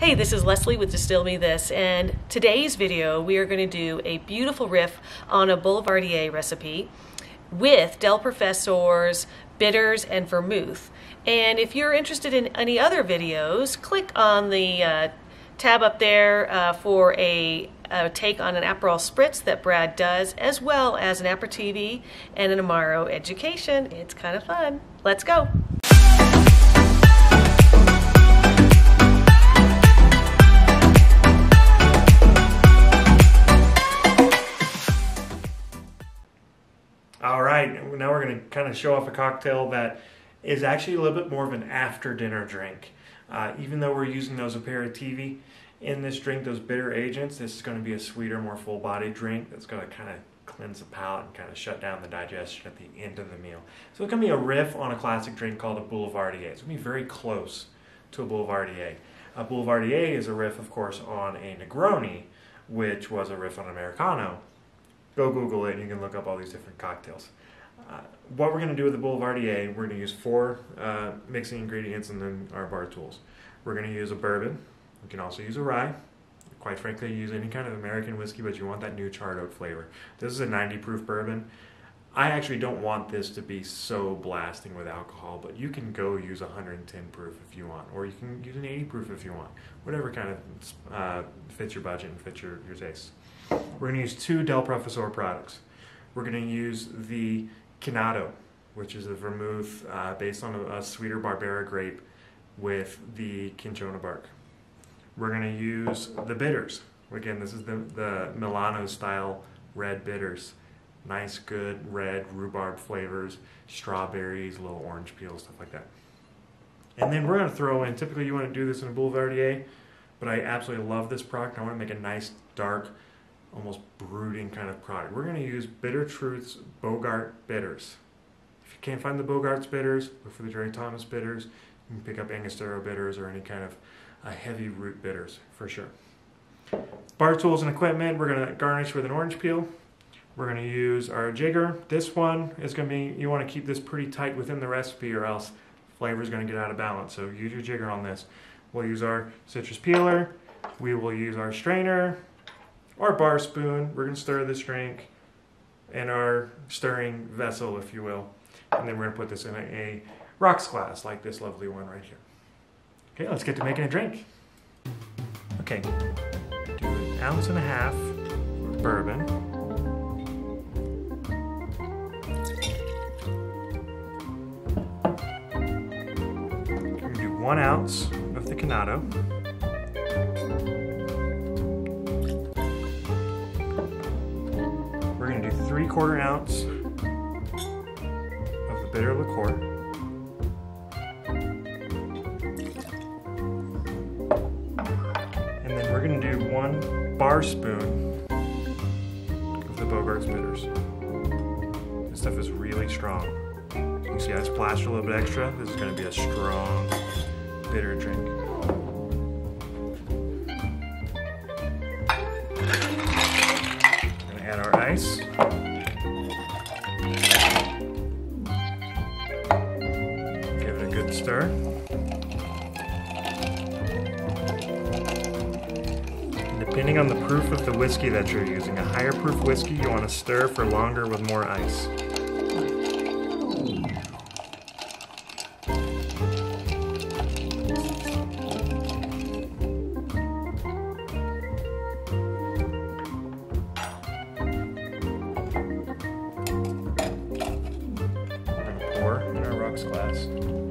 Hey, this is Leslie with Distill Me This, and today's video we are going to do a beautiful riff on a Boulevardier recipe with Del Professor's bitters and vermouth. And if you're interested in any other videos, click on the uh, tab up there uh, for a, a, take on an Aperol Spritz that Brad does, as well as an Aperitivi and an Amaro education. It's kind of fun. Let's go. Kind of show off a cocktail that is actually a little bit more of an after dinner drink. Uh, even though we're using those aperitivi in this drink, those bitter agents, this is going to be a sweeter, more full bodied drink that's going to kind of cleanse the palate and kind of shut down the digestion at the end of the meal. So it's going to be a riff on a classic drink called a Boulevardier. It's going to be very close to a Boulevardier. A Boulevardier is a riff, of course, on a Negroni, which was a riff on Americano go Google it and you can look up all these different cocktails. Uh, what we're going to do with the Boulevardier, we're going to use four uh, mixing ingredients and then our bar tools. We're going to use a bourbon. We can also use a rye. Quite frankly, use any kind of American whiskey, but you want that new charred oak flavor. This is a 90 proof bourbon. I actually don't want this to be so blasting with alcohol, but you can go use 110 proof if you want, or you can use an 80 proof if you want. Whatever kind of uh, fits your budget and fits your, your taste. We're going to use two Del Professor products. We're going to use the Chinato, which is a vermouth uh, based on a, a, sweeter Barbera grape with the cinchona bark. We're going to use the bitters. Again, this is the, the Milano style red bitters. Nice, good red rhubarb flavors, strawberries, little orange peel, stuff like that. And then we're going to throw in, typically you want to do this in a Boulevardier, but I absolutely love this product. I want to make a nice, dark, almost brooding kind of product. We're going to use Bitter Truth's Bogart bitters. If you can't find the Bogart's bitters, look for the Jerry Thomas bitters. You can pick up Angostura bitters or any kind of uh, heavy root bitters for sure. Bar tools and equipment, we're going to garnish with an orange peel. We're going to use our jigger. This one is going to be, you want to keep this pretty tight within the recipe or else flavor is going to get out of balance. So use your jigger on this. We'll use our citrus peeler. We will use our strainer, or bar spoon. We're going to stir this drink in our stirring vessel, if you will. And then we're going to put this in a, a rocks glass like this lovely one right here. Okay, let's get to making a drink. Okay, do an ounce and a half bourbon. Do one ounce of the Chinato. Quarter ounce of the bitter liqueur. And then we're going to do one bar spoon of the Bogart's bitters. This stuff is really strong. You see I splashed a little bit extra. This is going to be a strong bitter drink. add our ice. Stir. depending on the proof of the whiskey that you're using, a higher proof whiskey you want to stir for longer with more ice. pour in our rocks glass.